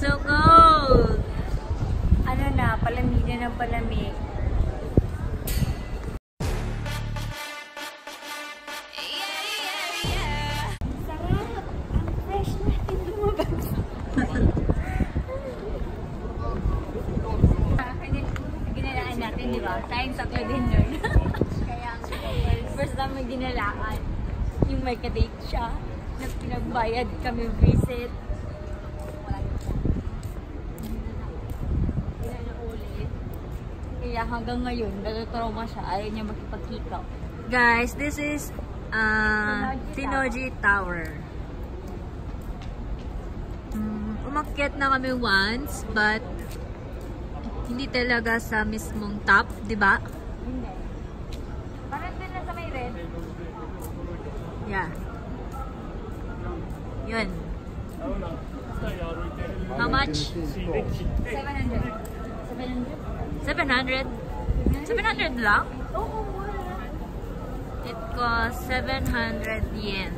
so cold! Ano na, palamig na ng palamig. Tayong tatlo din. Kaya, first time may ginalaan, yung may kadate siya, na pinagbayad kami visit. Wala na ulit. Kaya hanggang ngayon, natatrauma siya. Ayaw niya makipagkikaw. Guys, this is uh, Tinoji Tower. Mm, umakyat na kami once, but hindi talaga sa mismong top, di ba? Hindi. Parang din na sa may red. Yeah. Yun. How much? 700. 700? 700? 700 lang? Oo, wala. It costs 700 yen.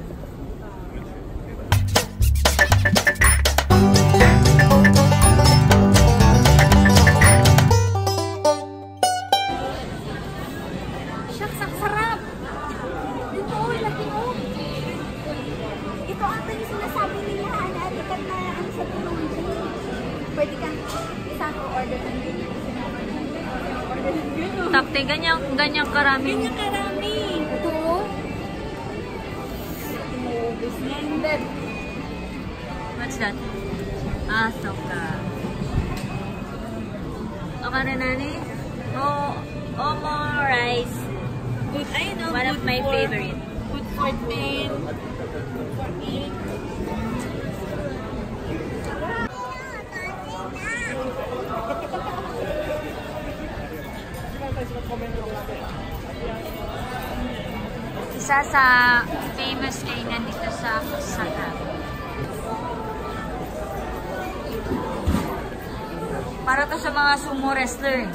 Ah, soka. Okay na nani? Oh, omo rice. Good, I know. One of my for- favorite. Good for 10. Good for 8. Isa sa famous kainan dito sa Osaka. Para to sa mga sumo wrestler.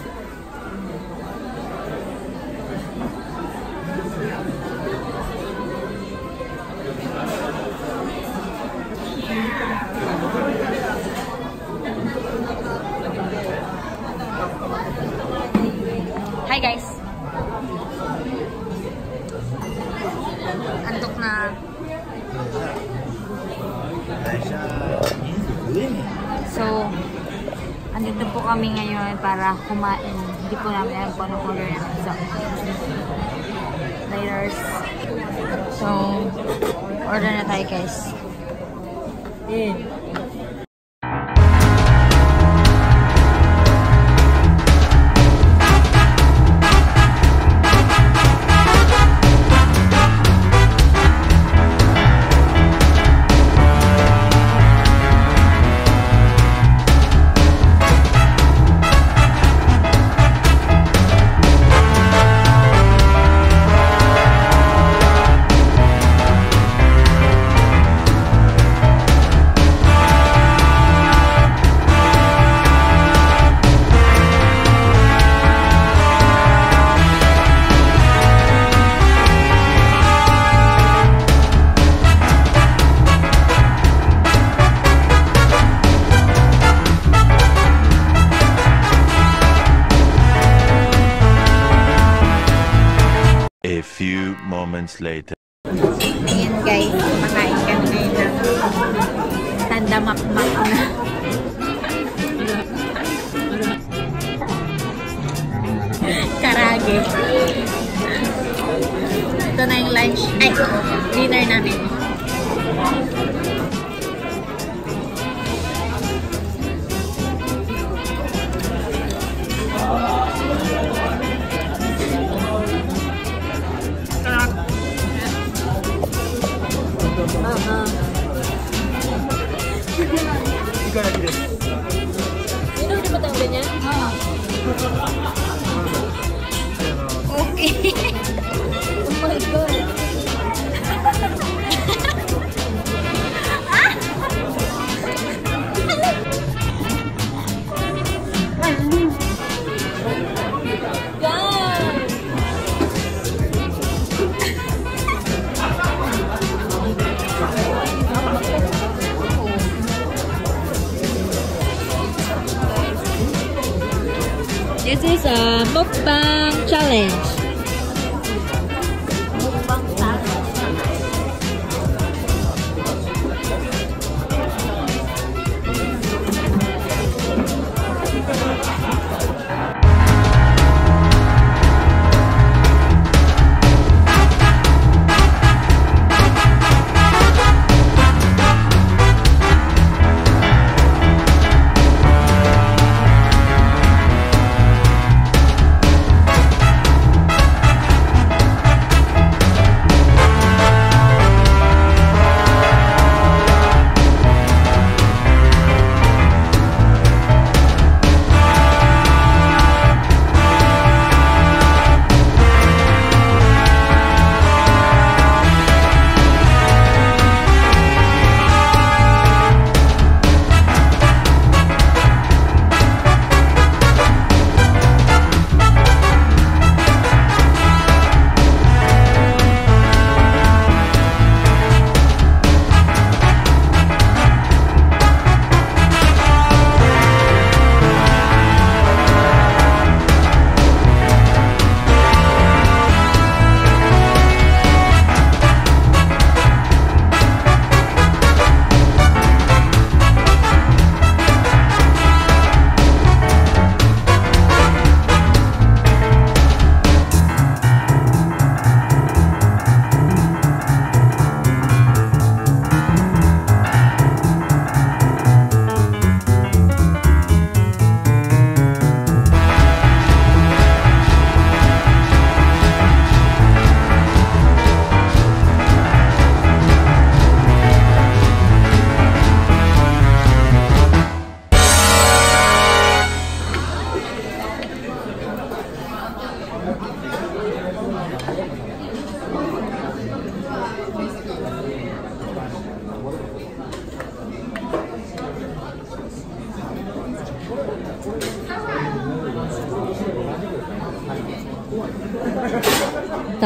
Hi guys! Antok na. So, andito po kami ngayon para kumain. Hindi po namin alam kung anong order namin. So, laters. So, order na tayo guys. Eh. Moments later. Ayan guys, kumakain kami ngayon ng tandamakmak na. Karage. Ito na yung lunch, ay, dinner namin. Yun ang ba tawag niya? Okay. oh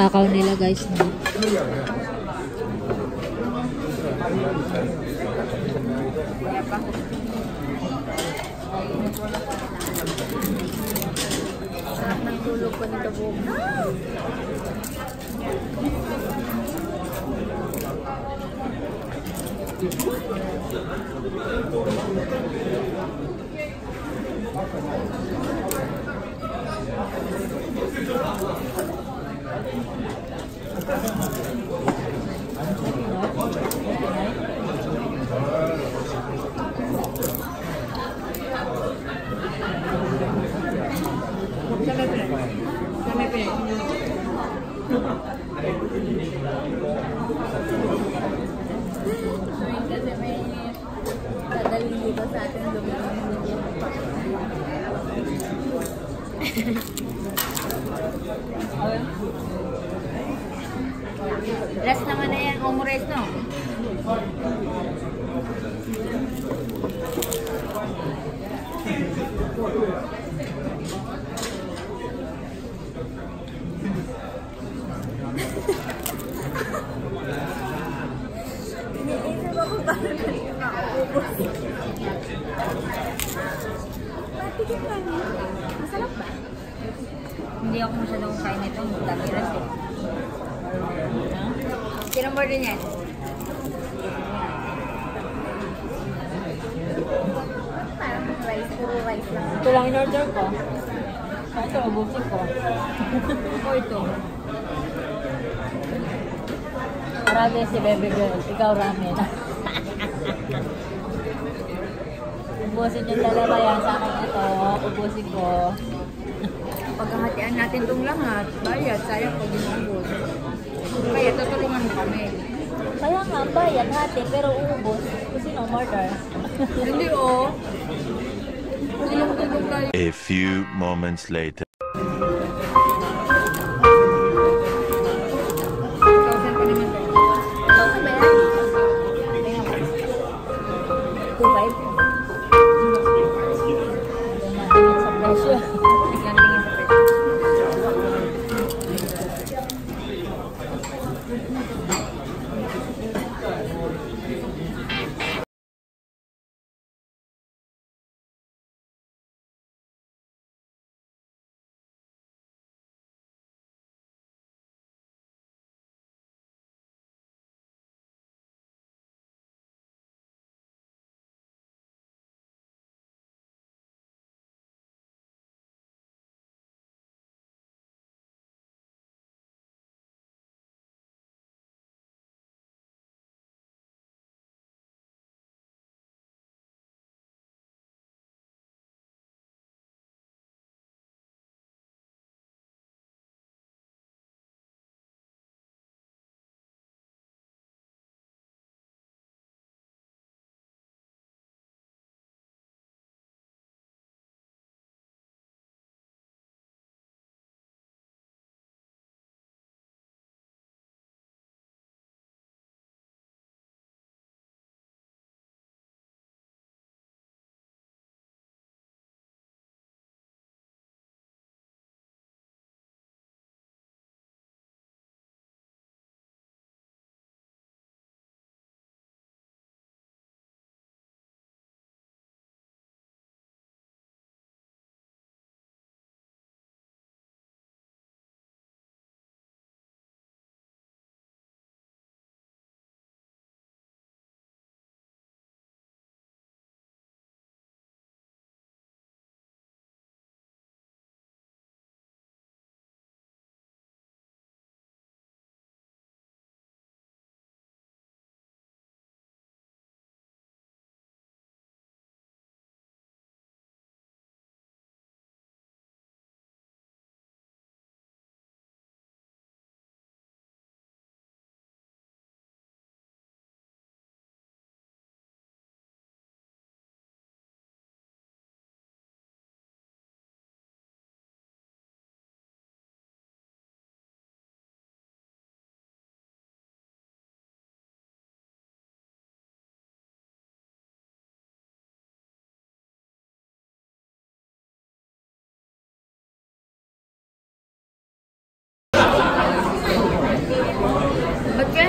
Takaw nila guys. No? Sarap ng tulog ko nito buong. Kasi may dadalhin dito sa atin luminom Last naman na yan, omures no? Iniisip ako paano kanina makaubos. Patigil lang. Masarap ba? Hindi ako masyadong kain nito. Dakiras eh. Sinong order niyan? Parang rice, puro rice lang. Ito lang in-order ko. Ito, ubusin ko. o ito. Marami si baby girl. Ikaw ramen. ubusin yung dalawa yan. Sa akin ito. Ubusin ko. Paghahatian natin itong lahat, bayad, sayang pag inubos. Kaya tutulungan mo kami. Kaya nga, bayad hati, pero uubos. Kasi no murder. Hindi oh. A few moments later.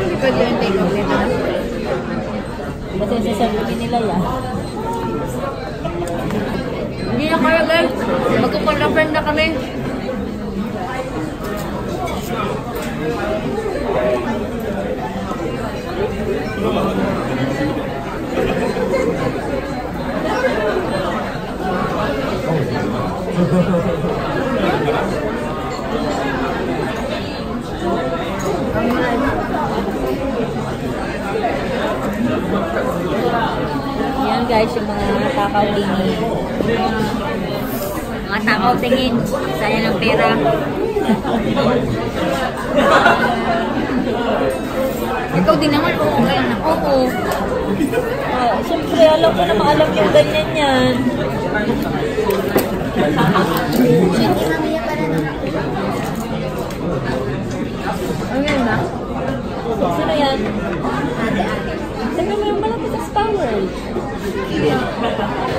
Hindi pwede yung take out nito. Kasi sasabihin nila yan. Hindi na kaya guys. Magkukontrapan na kami. Yan guys, yung mga takaw tingin. Mga takaw tingin. Sayang ng pera. Ikaw din naman, oo. Kaya na, oo. Ah, Siyempre, alam ko naman, alam yung ganyan yan. Ano yun na? Sino yan? Sabi mo yung malapit sa Star Wars.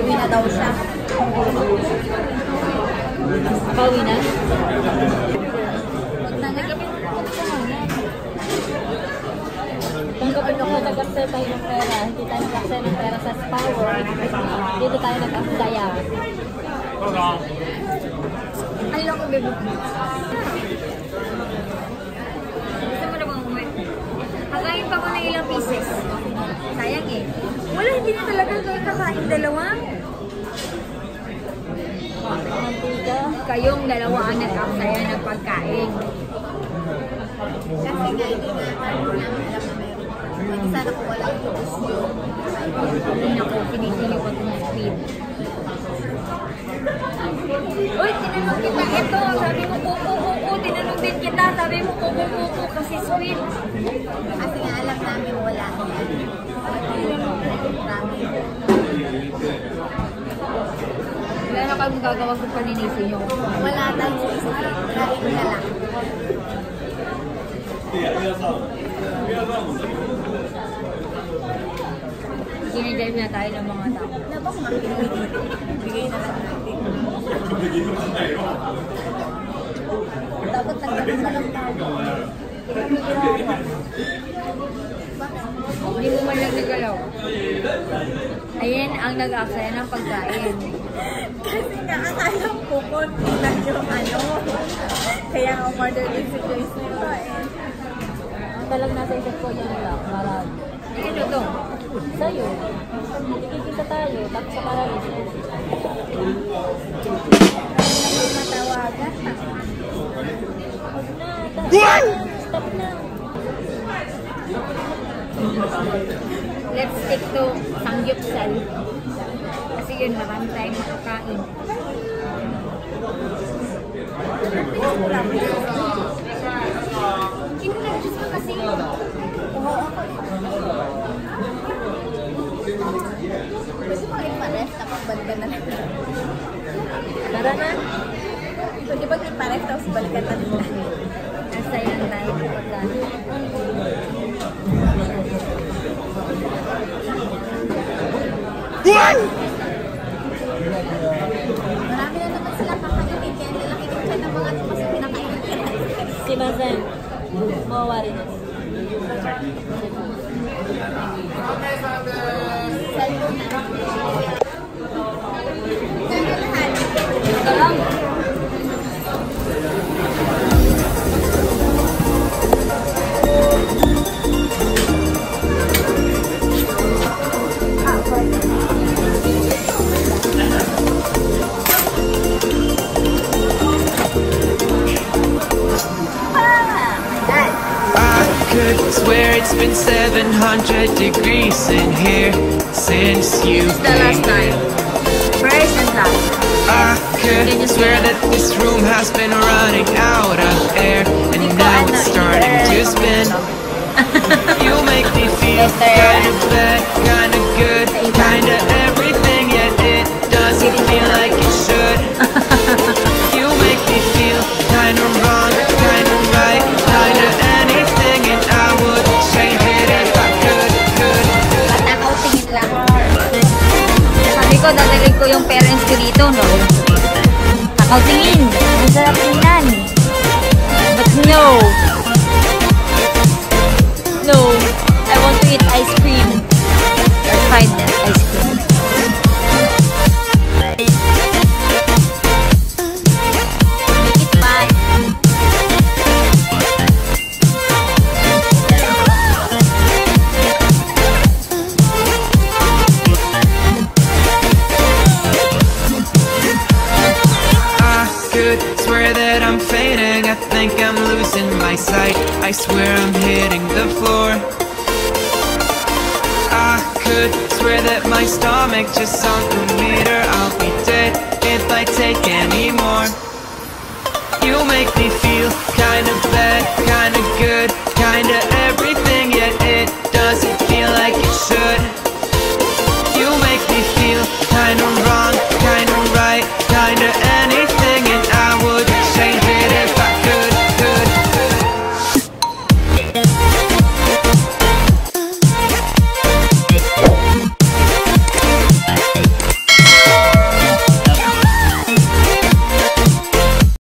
Uwi na daw siya. Pauwi na? Tanggapin ko kung nag-accept tayo ng pera. Hindi tayo nag-accept Wars. Dito tayo nag-accept. Ay, lang ko, bebo. Gusto mo na bang umuwi? Kakain pa ako ng ilang pieces. Sayang eh. Wala, hindi na talaga kayo kakain dalawa. Kayong dalawa ang nagkakasaya ng pagkain. Kasi nga, hindi nga namin alam na meron. Pwede sana kung walang gusto. Hindi na ko, ko itong sweet. Uy, tinanong kita. Ito, sabi mo po, po. Tinanong din kita. Sabi mo po, po. Kasi sweet. Kasi nga alam namin wala. Wala na kayong gagawa kung paninisin nyo. Wala tayong isip. Kain na lang. Ginidrive na tayo ng mga tao. Nabak makinig. Bigay na lang natin. Dapat nagkaroon na lang tayo. Hindi mo man lang nagalaw. Ayan ang nag-aksaya ng pagkain. Kasi nga, akala ko konti lang yung ano. Kaya umorder din si Joyce nito eh. Talag nasa isip ko yun lang. Para Ito to. sa'yo. Ikikita tayo. Tapos sa paralis. Matawagan. Let's stick to Sangyupsal. Kasi yun, marami tayong makakain. Sino nag-juice mo kasi? Gusto mo ipares. Tapos balikan na lang. Tara na. Been running out of air and now it's starting to spin. You make me feel kinda bad, kinda good, kinda everything, yet it doesn't feel like it should. You make me feel kinda wrong, kinda right, kinda anything, and I would change it if I could, could. Takaw tingin lang. Sabi ko, dadalhin ko yung parents dito, no? Takaw tingin. Ang sarap tingnan. But. No. meter I'll be dead if I take any more. You make me feel kinda bad, kinda good.